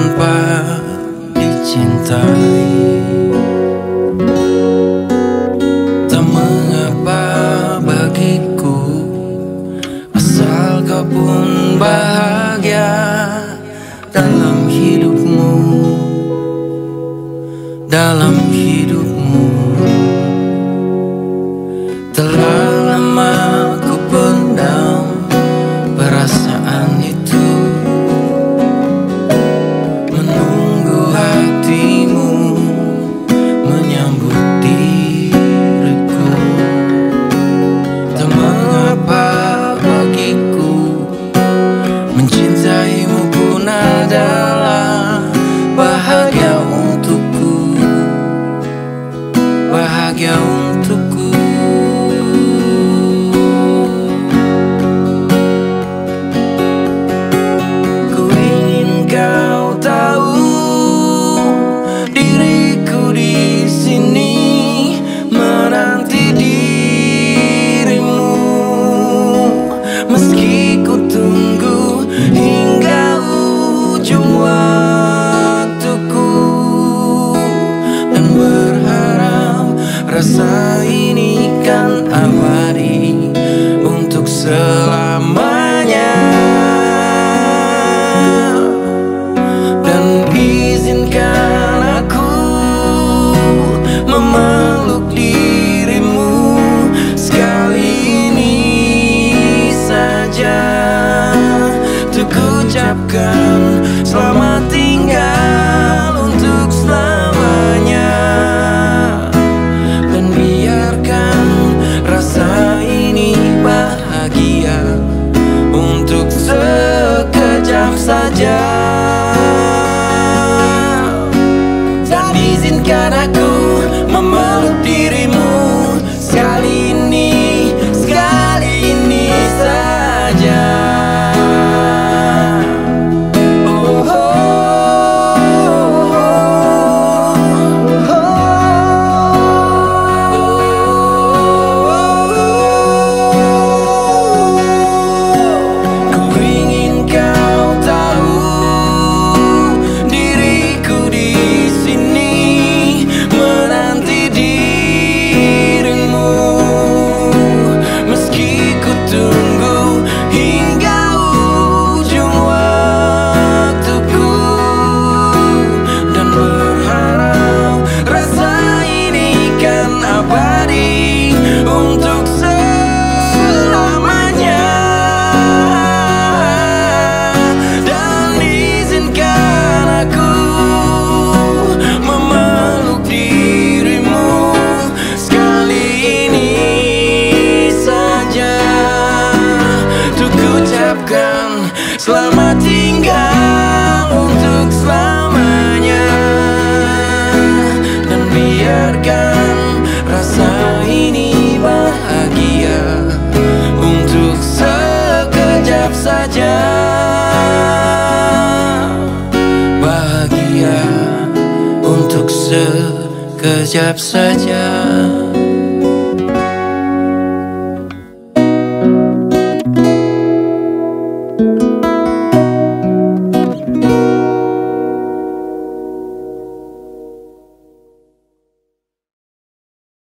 tanpa dicintai. Tak mengapa bagiku Asal kau pun bahagia Dalam hidupmu Dalam hidupmu. ucapkan selamat tinggal. untuk selamanya. Dan izinkan aku memeluk dirimu Sekali ini saja. Untuk ucapkan selamat tinggal. kejap saja.